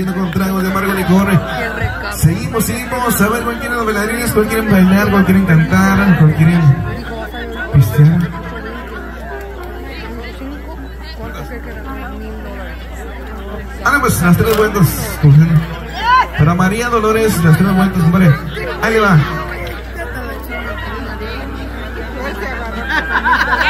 haciendo con tragos de amargo licor. Seguimos, seguimos. A ver, ¿cuál quieren los bailarines? ¿Cuál quieren bailar? ¿Cuál quieren cantar? ¿Cuál quieren pistear? Ahora pues, las tres vueltas. Pues, Para María Dolores, las tres vueltas, hombre. Ahí va.